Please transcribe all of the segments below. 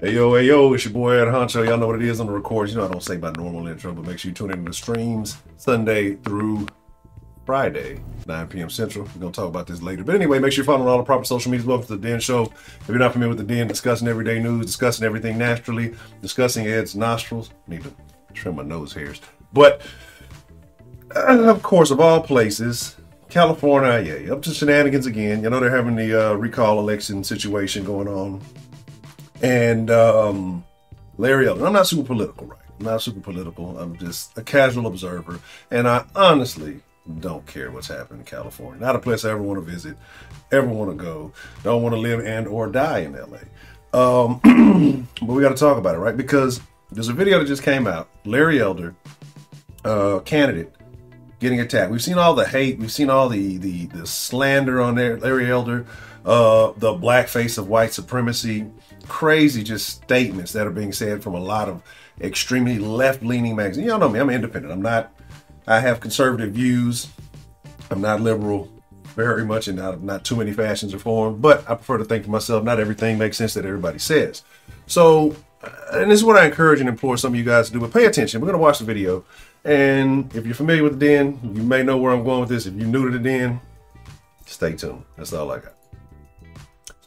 Hey yo, hey yo, it's your boy Ed Honcho. Y'all know what it is on the records. You know I don't say my normal intro, but make sure you tune in to the streams Sunday through Friday, 9 p.m. Central. We're gonna talk about this later. But anyway, make sure you're following all the proper social medias. Welcome to the Den Show. If you're not familiar with the Den, discussing everyday news, discussing everything naturally, discussing Ed's nostrils. Need to trim my nose hairs. But uh, of course, of all places, California, yeah, up to shenanigans again. You know they're having the uh, recall election situation going on and um, Larry Elder. I'm not super political, right? I'm not super political. I'm just a casual observer, and I honestly don't care what's happening in California. Not a place I ever want to visit, ever want to go. Don't want to live and or die in LA. Um, but we got to talk about it, right? Because there's a video that just came out. Larry Elder, uh, candidate, getting attacked. We've seen all the hate. We've seen all the the, the slander on there. Larry Elder, uh, the blackface of white supremacy crazy just statements that are being said from a lot of extremely left-leaning magazines. Y'all know me, I'm independent. I'm not I have conservative views. I'm not liberal very much and not, not too many fashions or forms, but I prefer to think to myself, not everything makes sense that everybody says. So, uh, and this is what I encourage and implore some of you guys to do, but pay attention. We're going to watch the video. And if you're familiar with the Den, you may know where I'm going with this. If you're new to the Den, stay tuned. That's all I got.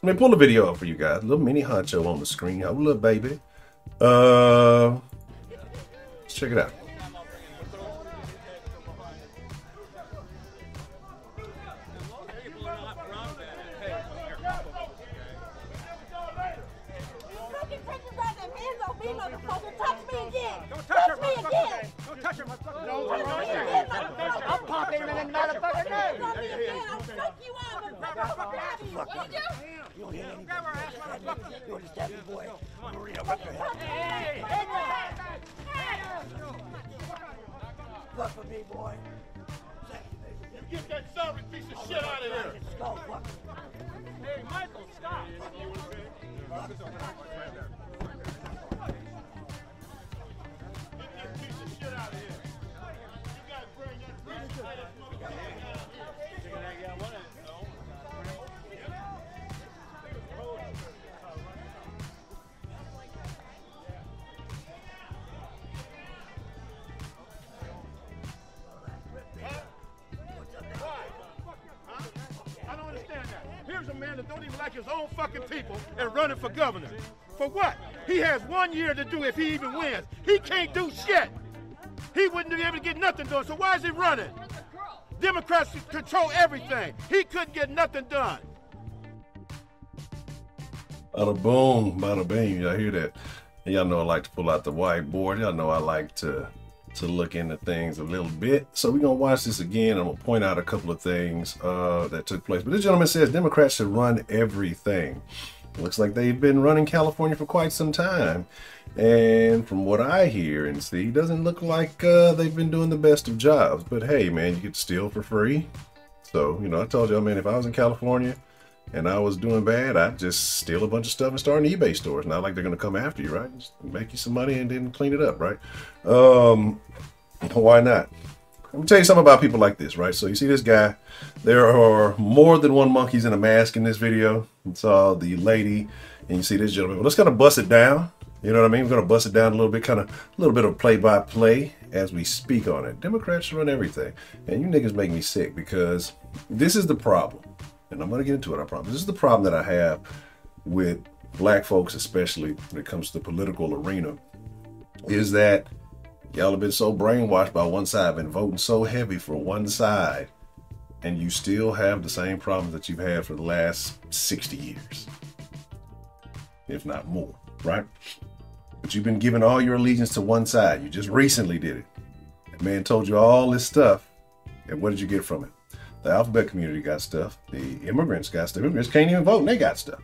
Let me pull the video up for you guys. A little mini honcho on the screen. Hold up, baby. Uh, let's check it out. Ei! His own fucking people and running for governor. For what? He has one year to do if he even wins. He can't do shit. He wouldn't be able to get nothing done. So why is he running? Democrats control everything. He couldn't get nothing done. Bada boom, bada bing. Y'all hear that? Y'all know I like to pull out the whiteboard. Y'all know I like to to look into things a little bit. So we're gonna watch this again. I'm gonna point out a couple of things uh, that took place. But this gentleman says Democrats should run everything. looks like they've been running California for quite some time. And from what I hear and see, doesn't look like uh, they've been doing the best of jobs. But hey, man, you get to steal for free. So, you know, I told y'all, man, if I was in California, and I was doing bad, I'd just steal a bunch of stuff and start an eBay store. It's not like they're going to come after you, right? Just make you some money and then clean it up, right? Um, why not? Let me tell you something about people like this, right? So you see this guy. There are more than one monkeys in a mask in this video. It's all the lady, and you see this gentleman. Well, let's kind of bust it down. You know what I mean? We're going to bust it down a little bit, kind of a little bit of play-by-play as we speak on it. Democrats run everything. And you niggas make me sick because this is the problem and I'm going to get into it, I promise. This is the problem that I have with black folks, especially when it comes to the political arena, is that y'all have been so brainwashed by one side, been voting so heavy for one side, and you still have the same problems that you've had for the last 60 years, if not more, right? But you've been giving all your allegiance to one side. You just recently did it. That man told you all this stuff, and what did you get from it? The alphabet community got stuff. The immigrants got stuff. Immigrants can't even vote and they got stuff.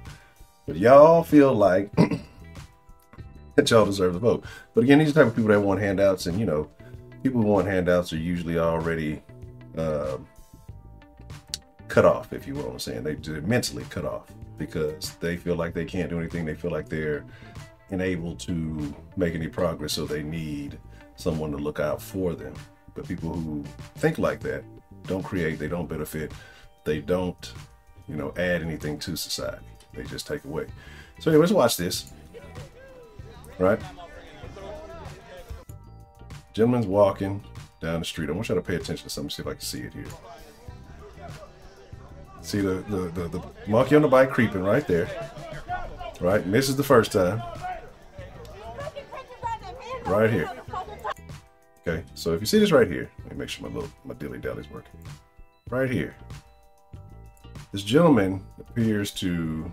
But y'all feel like that y'all deserve the vote. But again, these are the type of people that want handouts, and you know, people who want handouts are usually already uh, cut off, if you will. I'm saying they are mentally cut off because they feel like they can't do anything. They feel like they're unable to make any progress, so they need someone to look out for them. But people who think like that don't create, they don't benefit, they don't, you know, add anything to society. They just take away. So, anyways, watch this. right? Gentleman's walking down the street. I want you to pay attention to something, see if I can see it here. See the, the, the, the monkey on the bike creeping right there. Right? Misses the first time. Right here. Okay, so if you see this right here, let me make sure my little my dilly dally's working. Right here. This gentleman appears to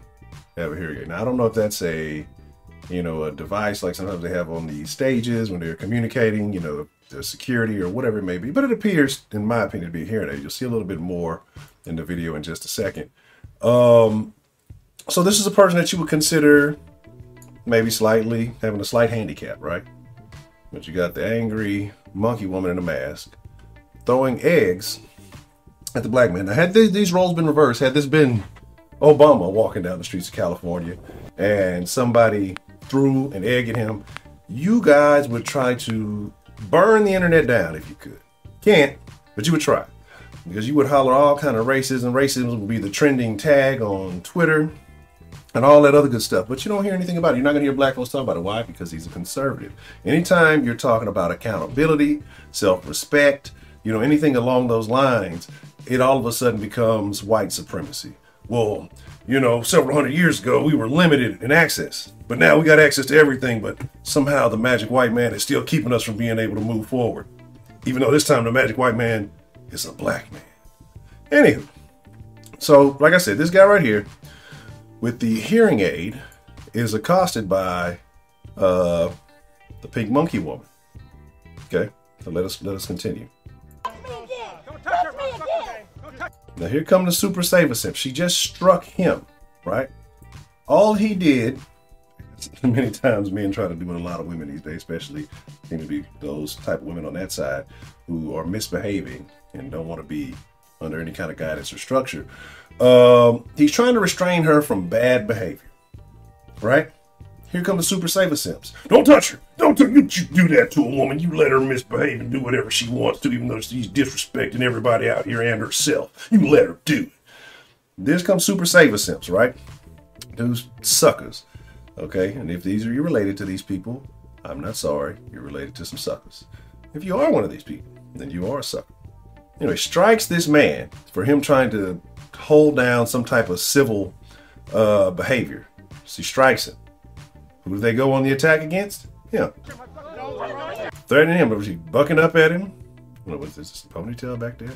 have a hearing aid. Now I don't know if that's a you know, a device like sometimes they have on the stages when they're communicating, you know, the security or whatever it may be. But it appears, in my opinion, to be a hearing aid. You'll see a little bit more in the video in just a second. Um, so this is a person that you would consider maybe slightly having a slight handicap, right? But you got the angry monkey woman in a mask throwing eggs at the black man. Now, had these, these roles been reversed, had this been Obama walking down the streets of California and somebody threw an egg at him, you guys would try to burn the internet down if you could. Can't, but you would try. Because you would holler all kind of racism. Racism would be the trending tag on Twitter and all that other good stuff. But you don't hear anything about it. You're not going to hear black folks talk about it. Why? Because he's a conservative. Anytime you're talking about accountability, self-respect, you know, anything along those lines, it all of a sudden becomes white supremacy. Well, you know, several hundred years ago, we were limited in access, but now we got access to everything. But somehow the magic white man is still keeping us from being able to move forward, even though this time the magic white man is a black man. Anywho, so like I said, this guy right here with the hearing aid is accosted by uh, the pink monkey woman. Okay, so let us let us continue. Now here come the super saver simp. She just struck him, right? All he did, many times men try to do with a lot of women these days, especially seem to be those type of women on that side who are misbehaving and don't want to be under any kind of guidance or structure. Um, he's trying to restrain her from bad behavior, right? Here come the super saver simps. Don't touch her. Don't you do that to a woman. You let her misbehave and do whatever she wants to, even though she's disrespecting everybody out here and herself. You let her do it. This comes super saver simps, right? Those suckers. Okay, and if these are you related to these people, I'm not sorry. You're related to some suckers. If you are one of these people, then you are a sucker. Anyway, strikes this man for him trying to hold down some type of civil uh, behavior. She strikes him. Who do they go on the attack against? Him. Threatening him. Was he bucking up at him? What was this? Ponytail back there?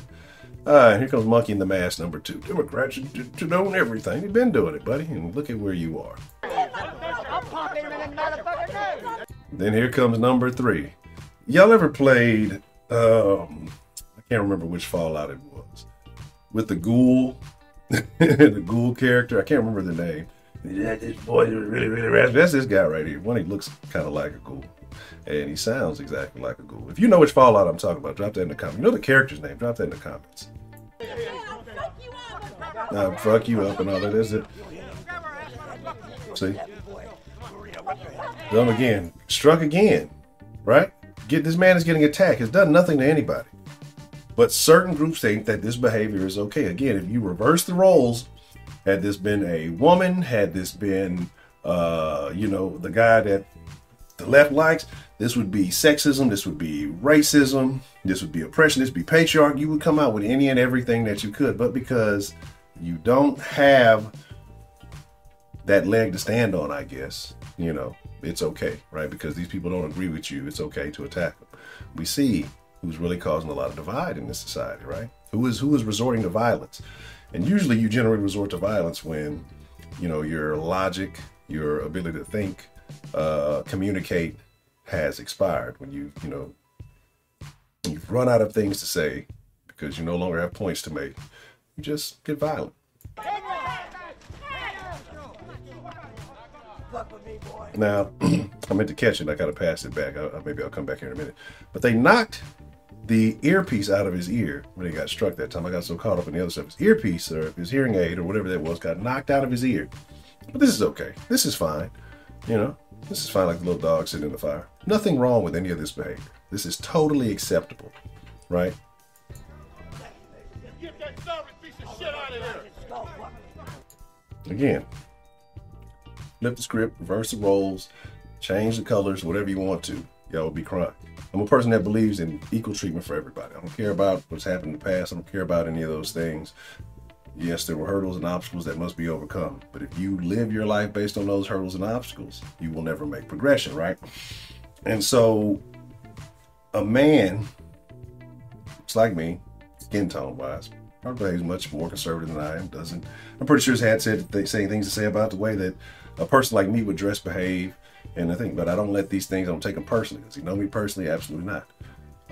Ah, here comes Monkey in the Mask number two. Democrats should, should own everything. You've been doing it, buddy. And look at where you are. Then here comes number three. Y'all ever played, um, I can't remember which Fallout it was, with the ghoul, the ghoul character. I can't remember the name. This boy is really, really raspy. That's this guy right here. One, he looks kind of like a ghoul. And he sounds exactly like a ghoul. If you know which Fallout I'm talking about, drop that in the comments. You know the character's name, drop that in the comments. Now, fuck you up and all that, is it? See? Done again. Struck again. Right? Get this man is getting attacked. Has done nothing to anybody. But certain groups think that this behavior is okay. Again, if you reverse the roles, had this been a woman, had this been, uh, you know, the guy that the left likes, this would be sexism, this would be racism, this would be oppression, this would be patriarchy. You would come out with any and everything that you could, but because you don't have that leg to stand on, I guess, you know, it's okay, right? Because these people don't agree with you, it's okay to attack them. We see who's really causing a lot of divide in this society, right? Who is who is resorting to violence. And usually you generally resort to violence when, you know, your logic, your ability to think, uh, communicate has expired. When you, you know, you've run out of things to say because you no longer have points to make, you just get violent. Now, I meant to catch it. I gotta pass it back. I, maybe I'll come back here in a minute. But they knocked the earpiece out of his ear when he got struck that time. I got so caught up in the other stuff. His earpiece or his hearing aid or whatever that was got knocked out of his ear. But this is okay. This is fine. You know, this is fine like the little dog sitting in the fire. Nothing wrong with any of this behavior. This is totally acceptable, right? Again, flip the script, reverse the roles. change the colors, whatever you want to. Y'all will be crying. I'm a person that believes in equal treatment for everybody. I don't care about what's happened in the past. I don't care about any of those things. Yes, there were hurdles and obstacles that must be overcome. But if you live your life based on those hurdles and obstacles, you will never make progression, right? And so, a man, it's like me, skin tone wise, probably behaves much more conservative than I am. Doesn't I'm pretty sure his had said th- saying things to say about the way that a person like me would dress, behave, and I think. But I don't let these things. I don't take them personally. Does he know me personally? Absolutely not.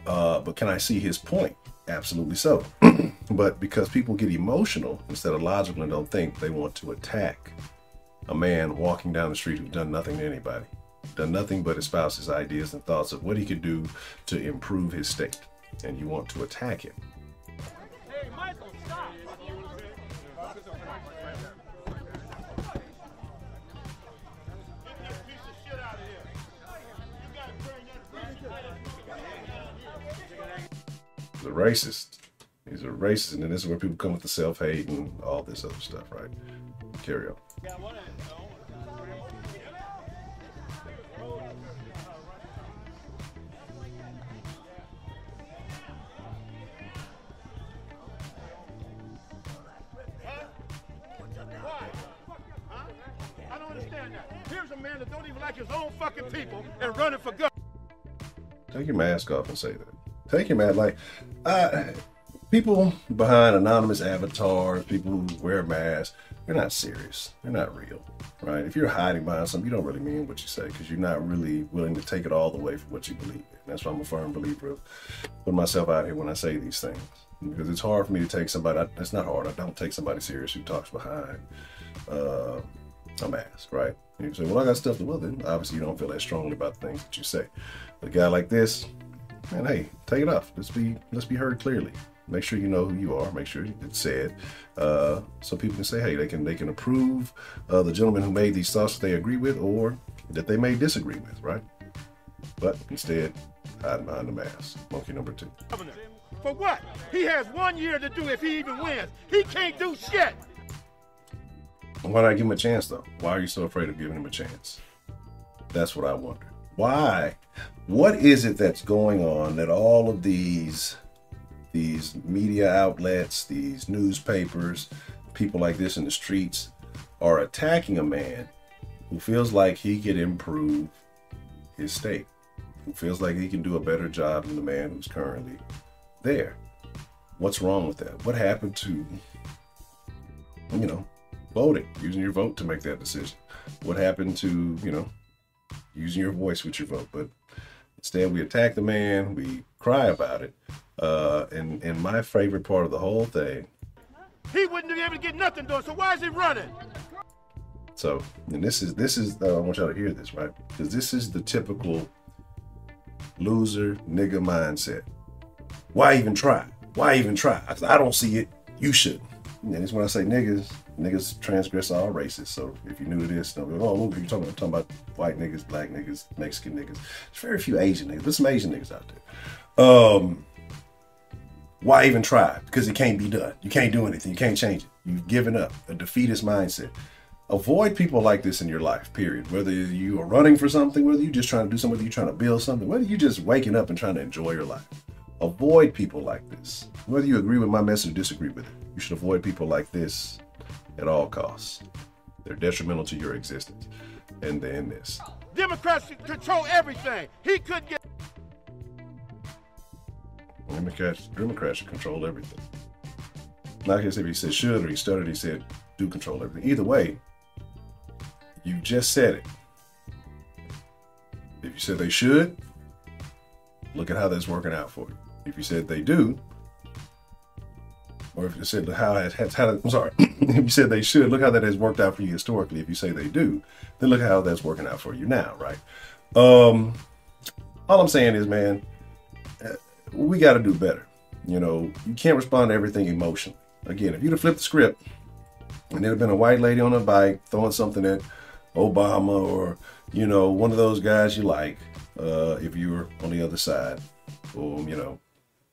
Uh, but can I see his point? Absolutely so. but because people get emotional instead of logical and don't think, they want to attack a man walking down the street who's done nothing to anybody, done nothing but espouse his ideas and thoughts of what he could do to improve his state. And you want to attack him. Racist. He's a racist, and then this is where people come with the self hate and all this other stuff, right? Carry on. I don't understand that. Here's a man that don't even like his own fucking people and running for government. Take your mask off and say that. Take your mask. Like, uh, people behind anonymous avatars, people who wear masks, they're not serious. They're not real, right? If you're hiding behind something, you don't really mean what you say because you're not really willing to take it all the way for what you believe in. That's why I'm a firm believer of putting myself out here when I say these things because it's hard for me to take somebody. It's not hard. I don't take somebody serious who talks behind uh, a mask, right? You say, "Well, I got stuff to." Well, then obviously you don't feel that strongly about the things that you say. A guy like this, man, hey, take it off. Let's be let's be heard clearly. Make sure you know who you are. Make sure it's said, uh, so people can say, hey, they can they can approve uh, the gentleman who made these thoughts that they agree with, or that they may disagree with, right? But instead, hide behind the mask. Monkey number two. For what? He has one year to do if he even wins. He can't do shit. Why not give him a chance though? Why are you so afraid of giving him a chance? That's what I wonder. Why? What is it that's going on that all of these these media outlets, these newspapers, people like this in the streets are attacking a man who feels like he can improve his state, who feels like he can do a better job than the man who's currently there. What's wrong with that? What happened to, you know, voting, using your vote to make that decision? What happened to, you know, using your voice with your vote? But instead, we attack the man, we cry about it, uh, and and my favorite part of the whole thing. He wouldn't be able to get nothing done. So why is he running? So, and this is this is uh, I want y'all to hear this right because this is the typical loser nigga mindset. Why even try? Why even try? I, I don't see it. You should. And it's when I say niggas, niggas transgress all races. So if you're new to this, don't go, oh, look, you're talking, about, talking about white niggas, black niggas, Mexican niggas. There's very few Asian niggas. There's some Asian niggas out there. Um, why even try? Because it can't be done. You can't do anything. You can't change it. You've given up. A defeatist mindset. Avoid people like this in your life, period. Whether you are running for something, whether you're just trying to do something, whether you're trying to build something, whether you're just waking up and trying to enjoy your life. Avoid people like this. Whether you agree with my message or disagree with it, you should avoid people like this at all costs. They're detrimental to your existence. And then this. Democrats control everything. He could get Democrats, Democrats control everything. Not guess if he said should or he stuttered, he said do control everything. Either way, you just said it. If you said they should, look at how that's working out for you. If you said they do, or if you said how it has, how, I'm sorry, if you said they should, look how that has worked out for you historically. If you say they do, then look how that's working out for you now, right? Um, all I'm saying is, man, we got to do better. You know, you can't respond to everything emotionally. Again, if you'd have flipped the script and there'd have been a white lady on a bike throwing something at Obama or, you know, one of those guys you like, uh, if you were on the other side, boom, you know,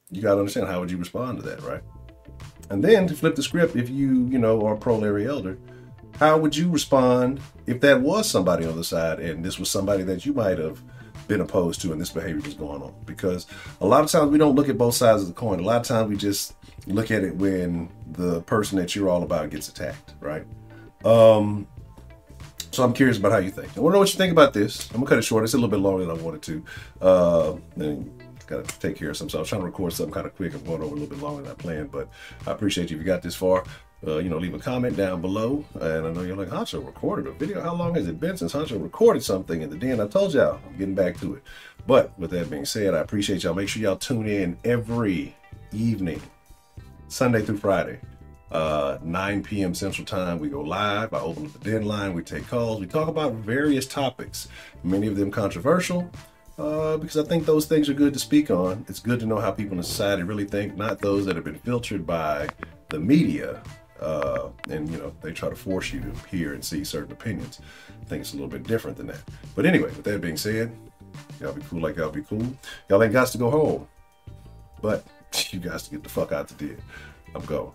you got to understand how would you respond to that, right? And then to flip the script, if you, you know, are pro Larry Elder, How would you respond if that was somebody on the side and this was somebody that you might have been opposed to and this behavior was going on? Because a lot of times we don't look at both sides of the coin. A lot of times we just look at it when the person that you're all about gets attacked, right? Um, so I'm curious about how you think. I want to know what you think about this. I'm gonna cut it short. It's a little bit longer than I wanted to. Uh, and got to take care of something. So I was trying to record something kind of quick. I'm going over a little bit longer than I planned, but I appreciate you if you got this far. Uh, you know, leave a comment down below. And I know you're like, Honcho recorded a video. How long has it been since Honcho recorded something in the den? I told y'all, I'm getting back to it. But with that being said, I appreciate y'all. Make sure y'all tune in every evening, Sunday through Friday. Uh, 9 p.m. Central Time, we go live. I open up the den line. We take calls. We talk about various topics, many of them controversial, uh, because I think those things are good to speak on. It's good to know how people in society really think, not those that have been filtered by the media. Uh, and you know they try to force you to hear and see certain opinions. I think it's a little bit different than that. But anyway, with that being said, y'all be cool like y'all be cool. Y'all ain't got to go home, but you guys to get the fuck out the den. I'm going.